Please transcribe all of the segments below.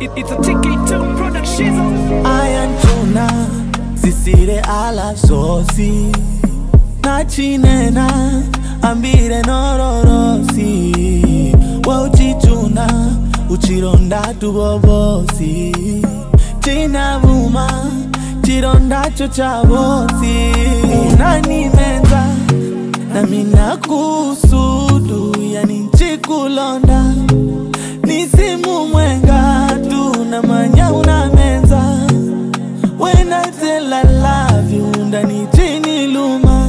It, it, it's a TK2 production. ayantuna Sisire ala sosi. Nachinena ambire nororosi. Wauchichuna uchironda tubobosi chinavuma chirondacho menza, na mina kusudu yani nchikulonda nisimu mwenga I love you ndani chini luma.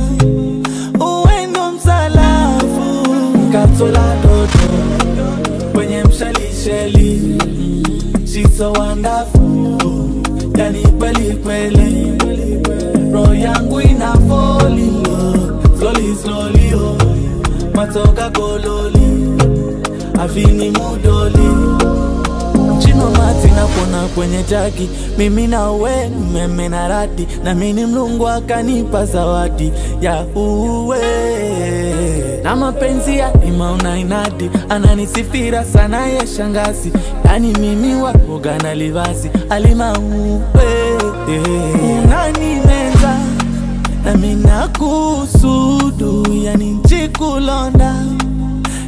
Msalafu kwenye mshalisheli She's so yani kweli roho yangu ina foli. Oh. Matoka gololi afini mudoli kwenye chaki, mimi na we meme na rati na mini mlungu akanipa zawadi ya uwe. Na mapenzi ya imauna inadi. Ananisifira sana ye shangazi. Yani mimi wakoga na livasi alimauwe Na nami nakusudu. Yani nchikulonda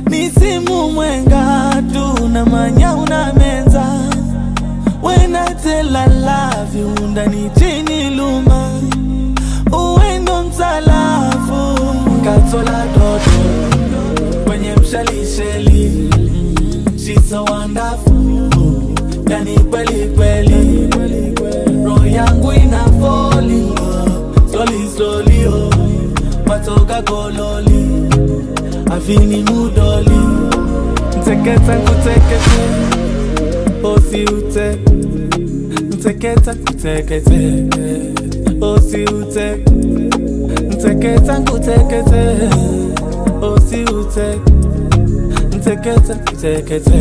nisimu mwenga tu. Na manya ndani chini luma uwendo msalafu katola doto kwenye mshalisheli. She's so wonderful yani kweli kweli. Roho yangu ina fall soli love slowly slowly oh. Matoka kololi afini mudoli. Mteketa nkutekete osi ute nteketa nkutekete osi ute. Nteketa nkutekete osi ute. Nteketa nkutekete